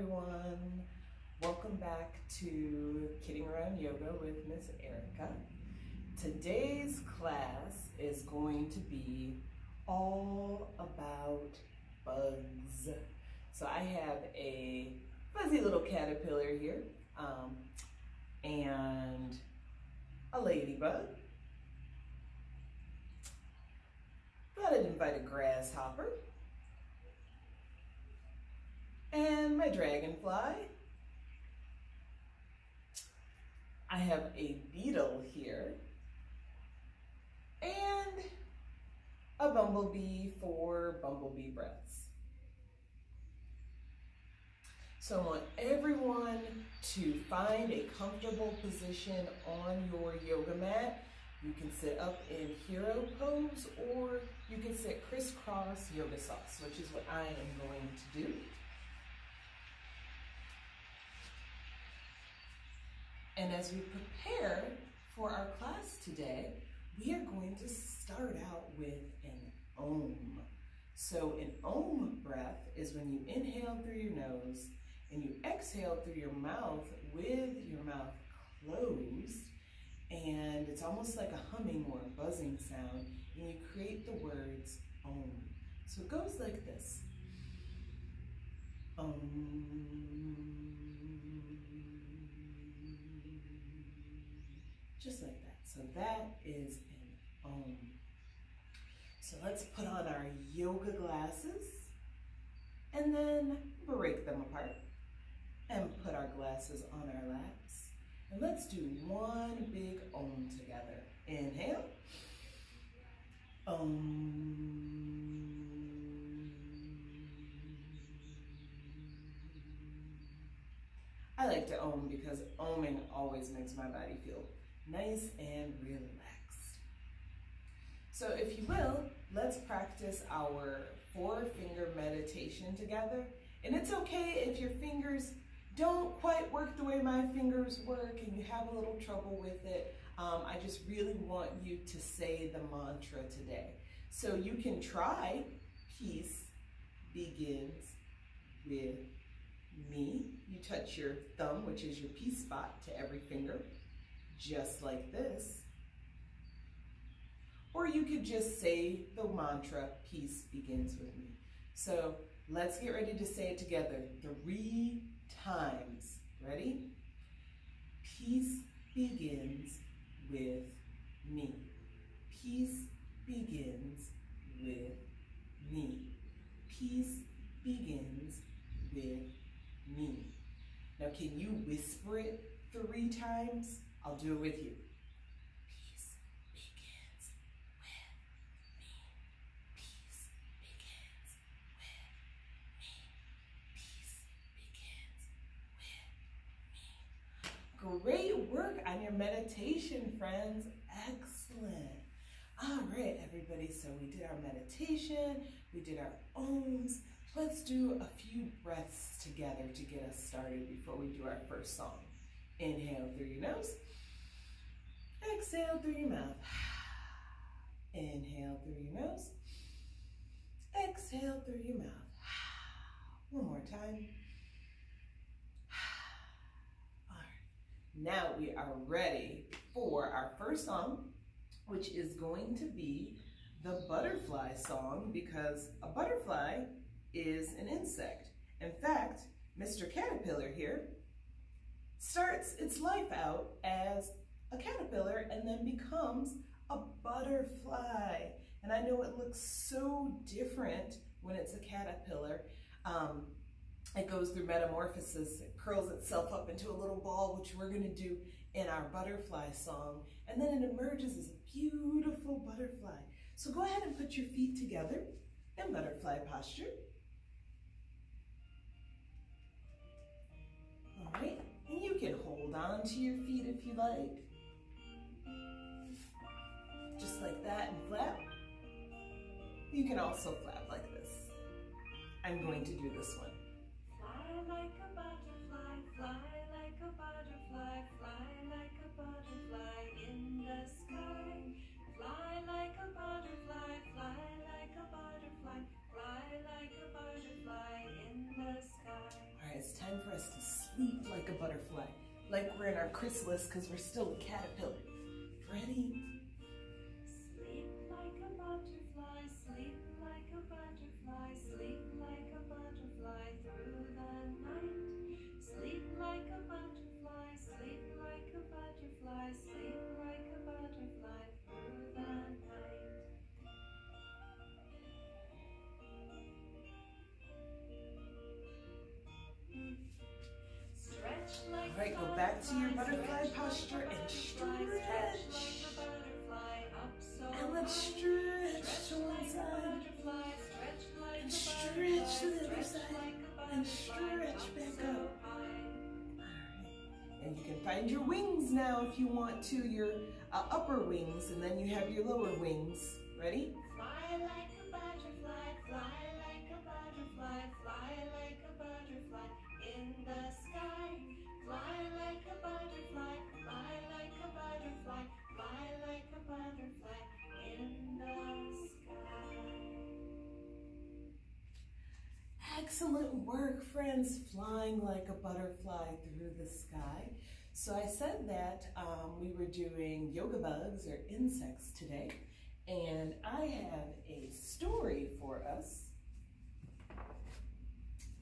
everyone. Welcome back to Kidding Around Yoga with Miss Erica. Today's class is going to be all about bugs. So I have a fuzzy little caterpillar here um, and a ladybug. Thought I'd invite a grasshopper and my dragonfly. I have a beetle here and a bumblebee for bumblebee breaths. So I want everyone to find a comfortable position on your yoga mat. You can sit up in hero pose or you can sit crisscross yoga sauce, which is what I am going to do. And as we prepare for our class today, we are going to start out with an om. So an om breath is when you inhale through your nose and you exhale through your mouth with your mouth closed. And it's almost like a humming or a buzzing sound. And you create the words om. So it goes like this. Om. So that is an om. So let's put on our yoga glasses and then break them apart and put our glasses on our laps. And let's do one big om together. Inhale. Om. I like to om because oming always makes my body feel nice and relaxed. So if you will, let's practice our four finger meditation together. And it's okay if your fingers don't quite work the way my fingers work and you have a little trouble with it. Um, I just really want you to say the mantra today. So you can try peace begins with me. You touch your thumb, which is your peace spot, to every finger just like this. Or you could just say the mantra, peace begins with me. So let's get ready to say it together three times. Ready? Peace begins with me. Peace begins with me. Peace begins with me. Now, can you whisper it three times? I'll do it with you. Peace begins with me. Peace begins with me. Peace begins with me. Great work on your meditation, friends. Excellent. All right, everybody. So we did our meditation. We did our oms. Let's do a few breaths together to get us started before we do our first song. Inhale through your nose. Exhale through your mouth. Inhale through your nose. Exhale through your mouth. One more time. All right. Now we are ready for our first song, which is going to be the butterfly song because a butterfly is an insect. In fact, Mr. Caterpillar here its life out as a caterpillar and then becomes a butterfly. And I know it looks so different when it's a caterpillar. Um, it goes through metamorphosis, it curls itself up into a little ball, which we're gonna do in our butterfly song. And then it emerges as a beautiful butterfly. So go ahead and put your feet together in butterfly posture. All right, and you can hold on to your feet if you like just like that and flap. You can also flap like this. I'm going to do this one. Fly like a butterfly, fly like a butterfly, like we're in our chrysalis because we're still a caterpillar. Ready? Sleep like a butterfly, sleep like a butterfly, sleep like a butterfly through the night. Sleep like a butterfly, sleep like a butterfly, All right, go back to your butterfly posture and stretch. And let's stretch to one side. And stretch to the other side. And stretch back up. And you can find your wings now if you want to, your uh, upper wings, and then you have your lower wings. Ready? Work, friends, flying like a butterfly through the sky. So I said that um, we were doing yoga bugs or insects today, and I have a story for us.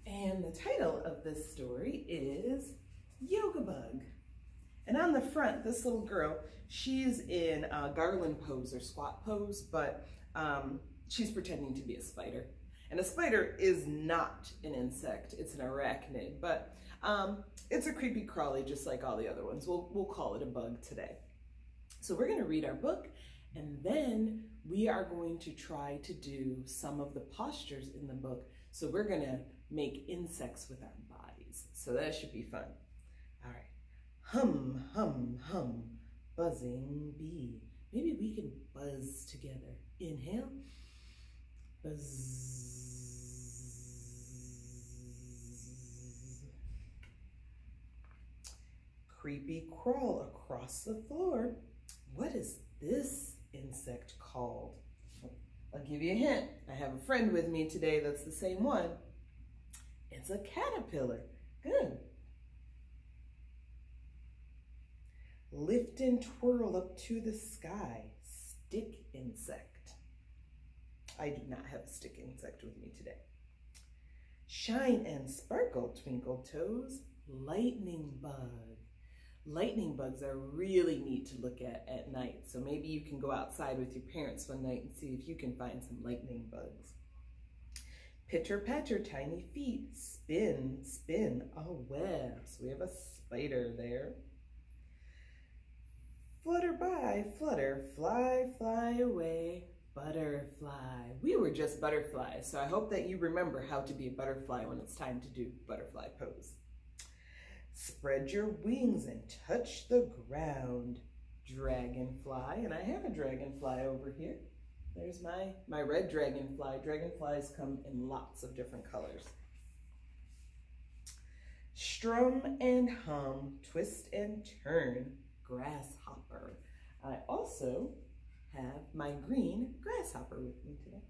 And the title of this story is Yoga Bug. And on the front, this little girl, she's in a garland pose or squat pose, but um, she's pretending to be a spider. And a spider is not an insect, it's an arachnid, but um, it's a creepy crawly just like all the other ones. We'll, we'll call it a bug today. So we're gonna read our book and then we are going to try to do some of the postures in the book. So we're gonna make insects with our bodies. So that should be fun. All right. Hum, hum, hum, buzzing bee. Maybe we can buzz together. Inhale. Creepy crawl across the floor. What is this insect called? I'll give you a hint. I have a friend with me today that's the same one. It's a caterpillar. Good. Lift and twirl up to the sky. Stick insect. I do not have a stick insect with me today. Shine and sparkle, twinkle toes. Lightning bug. Lightning bugs are really neat to look at at night. So maybe you can go outside with your parents one night and see if you can find some lightning bugs. Pitter patter, tiny feet, spin, spin, a web. So we have a spider there. Flutter by, flutter, fly, fly away, butterfly. We were just butterflies, so I hope that you remember how to be a butterfly when it's time to do butterfly pose. Spread your wings and touch the ground, dragonfly. And I have a dragonfly over here. There's my, my red dragonfly. Dragonflies come in lots of different colors. Strum and hum, twist and turn, grasshopper. I also have my green grasshopper with me today.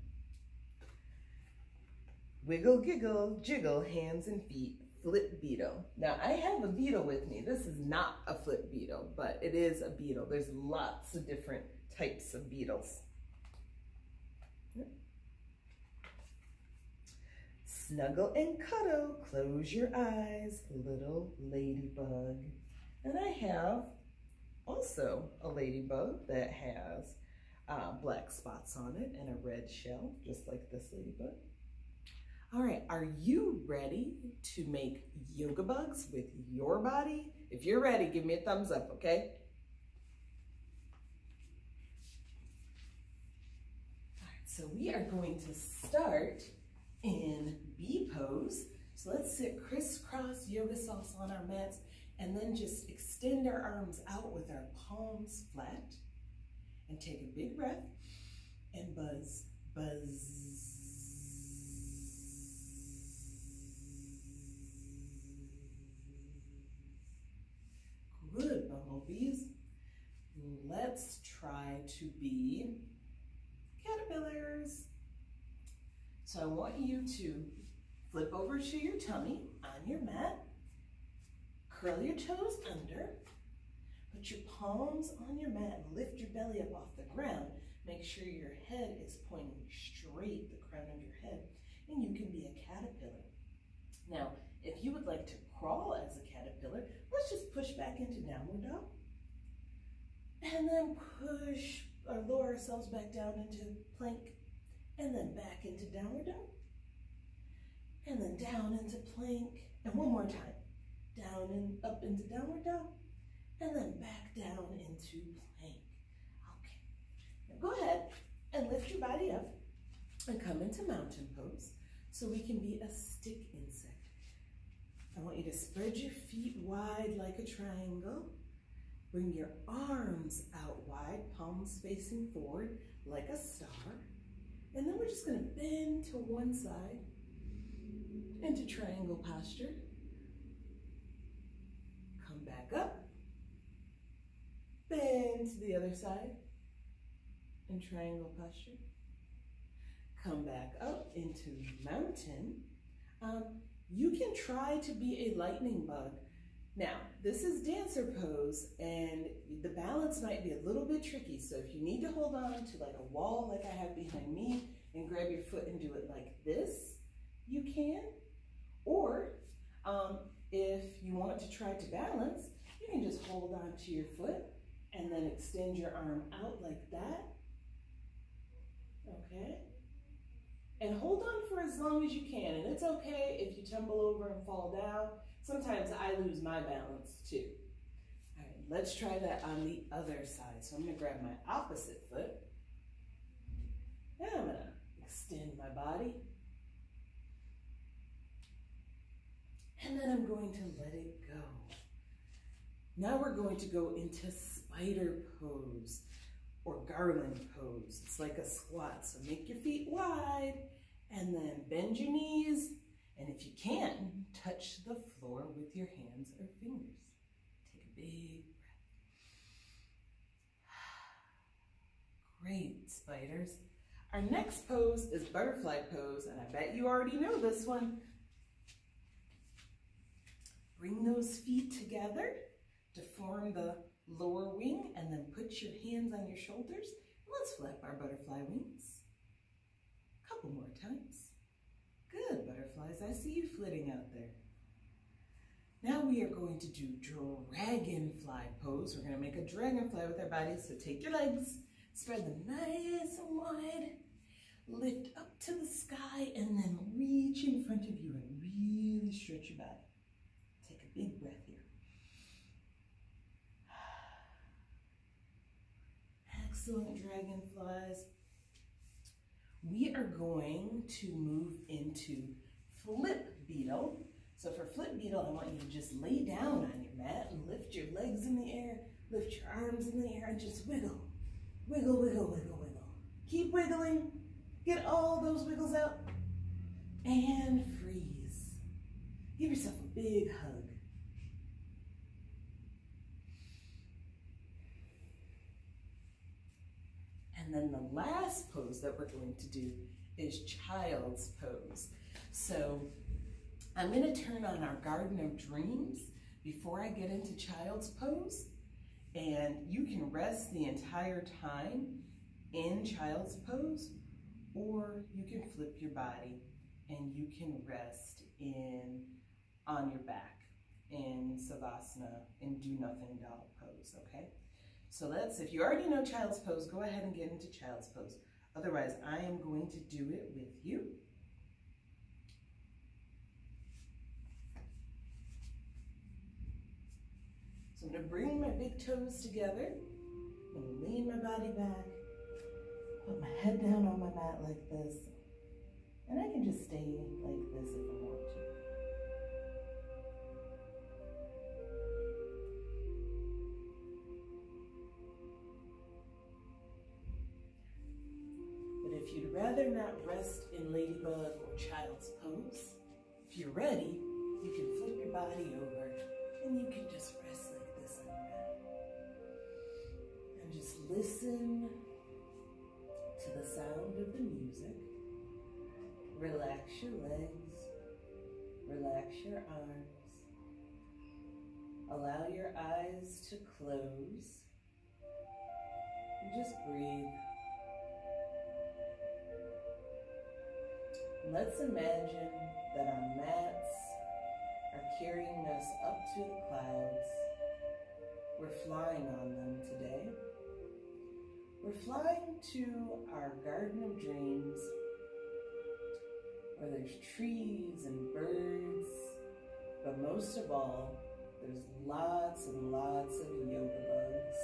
Wiggle, giggle, jiggle, hands and feet, flip beetle. Now I have a beetle with me. This is not a flip beetle, but it is a beetle. There's lots of different types of beetles. Snuggle and cuddle, close your eyes, little ladybug. And I have also a ladybug that has uh, black spots on it and a red shell, just like this ladybug. All right, are you ready to make yoga bugs with your body? If you're ready, give me a thumbs up, okay? All right, so we are going to start in bee pose. So let's sit crisscross yoga sauce on our mats and then just extend our arms out with our palms flat and take a big breath and buzz, buzz. Good, bumblebees. Let's try to be caterpillars. So I want you to flip over to your tummy on your mat, Curl your toes under. Put your palms on your mat and lift your belly up off the ground. Make sure your head is pointing straight, the crown of your head, and you can be a caterpillar. Now, if you would like to crawl as a caterpillar, let's just push back into downward dog. And then push or lower ourselves back down into plank. And then back into downward dog. And then down into plank. And one more time. Down and up into downward dog. And then back down into plank. Okay. Now go ahead and lift your body up and come into mountain pose so we can be a stick insect. I want you to spread your feet wide like a triangle. Bring your arms out wide, palms facing forward like a star. And then we're just gonna bend to one side into triangle posture. Come back up. Bend to the other side in triangle posture. Come back up into mountain. Um, you can try to be a lightning bug. Now, this is dancer pose and the balance might be a little bit tricky. So if you need to hold on to like a wall like I have behind me and grab your foot and do it like this, you can. Or um, if you want to try to balance, you can just hold on to your foot and then extend your arm out like that. Okay. And hold on for as long as you can. And it's okay if you tumble over and fall down. Sometimes I lose my balance too. All right, let's try that on the other side. So I'm gonna grab my opposite foot. And I'm gonna extend my body. And then I'm going to let it go. Now we're going to go into spider pose or garland pose. It's like a squat, so make your feet wide and then bend your knees. And if you can, touch the floor with your hands or fingers. Take a big breath. Great, spiders. Our next pose is butterfly pose, and I bet you already know this one. Bring those feet together to form the lower wing and then put your hands on your shoulders. Let's flap our butterfly wings. A couple more times. Good, butterflies. I see you flitting out there. Now we are going to do dragonfly pose. We're going to make a dragonfly with our bodies. So take your legs, spread them nice and wide, lift up to the sky, and then reach in front of you and really stretch your body. Take a big breath here. Excellent dragonflies. We are going to move into flip beetle. So for flip beetle, I want you to just lay down on your mat and lift your legs in the air, lift your arms in the air, and just wiggle. Wiggle, wiggle, wiggle, wiggle. Keep wiggling. Get all those wiggles out. And freeze. Give yourself a big hug. And then the last pose that we're going to do is child's pose. So I'm gonna turn on our Garden of Dreams before I get into child's pose. And you can rest the entire time in child's pose, or you can flip your body and you can rest in on your back in Savasana and do nothing dog pose, okay? So let's, if you already know child's pose, go ahead and get into child's pose. Otherwise, I am going to do it with you. So I'm gonna bring my big toes together and lean my body back. Put my head down on my mat like this. And I can just stay like this if I want you're ready, you can flip your body over and you can just rest like this on your. And just listen to the sound of the music. Relax your legs, relax your arms, Allow your eyes to close and just breathe. Let's imagine that our mats are carrying us up to the clouds. We're flying on them today. We're flying to our garden of dreams where there's trees and birds, but most of all, there's lots and lots of yoga bugs.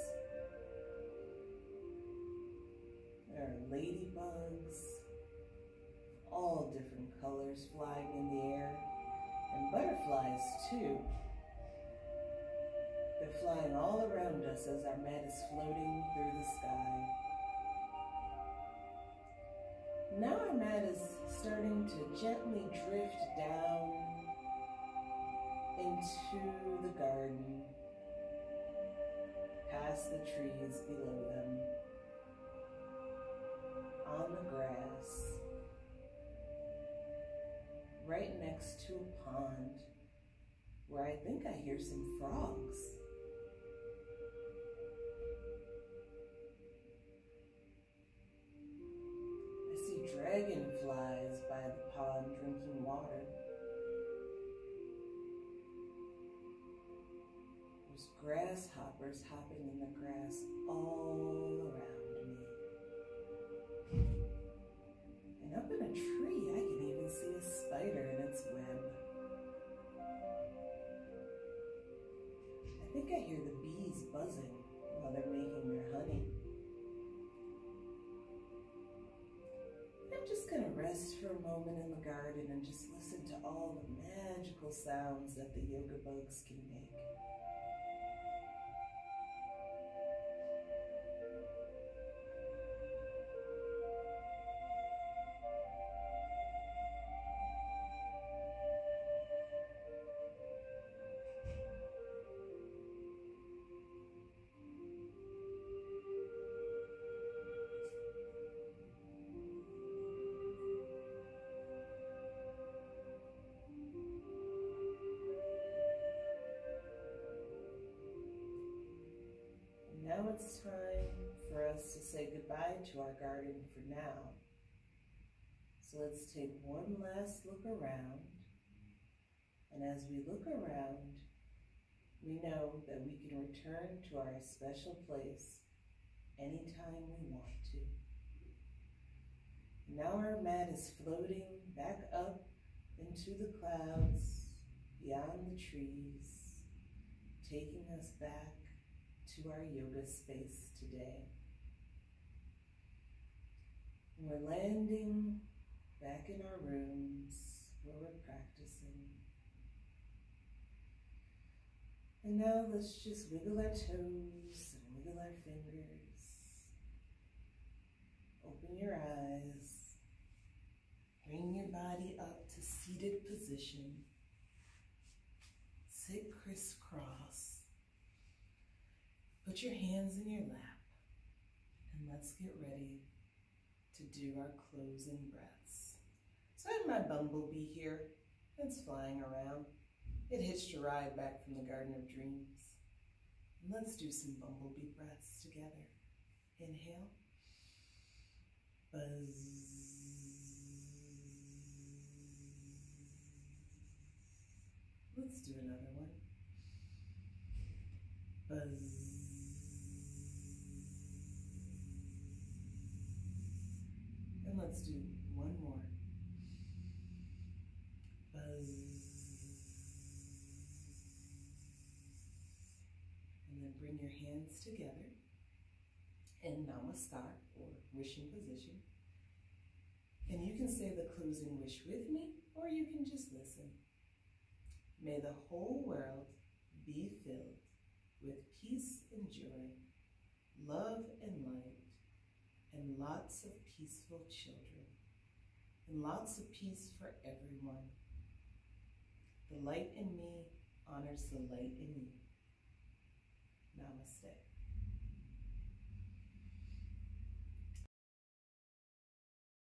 There are ladybugs, all different colors flying in the air, and butterflies too. They're flying all around us as our mat is floating through the sky. Now our mat is starting to gently drift down into the garden, past the trees below them, next to a pond where I think I hear some frogs. I see dragonflies by the pond drinking water. There's grasshoppers hopping in the grass all think I hear the bees buzzing while they're making their honey. I'm just going to rest for a moment in the garden and just listen to all the magical sounds that the yoga bugs can make. It's time for us to say goodbye to our garden for now. So let's take one last look around. And as we look around, we know that we can return to our special place anytime we want to. Now our mat is floating back up into the clouds, beyond the trees, taking us back to our yoga space today. We're landing back in our rooms where we're practicing. And now let's just wiggle our toes and wiggle our fingers. Open your eyes. Bring your body up to seated position. Sit crisscross. Put your hands in your lap and let's get ready to do our closing breaths. So I my bumblebee here. It's flying around. It hitched a ride back from the Garden of Dreams. And let's do some bumblebee breaths together. Inhale. Buzz. Let's do another one. Buzz. Bring your hands together in Namaskar or wishing position. And you can say the closing wish with me or you can just listen. May the whole world be filled with peace and joy, love and light, and lots of peaceful children, and lots of peace for everyone. The light in me honors the light in you. Namaste.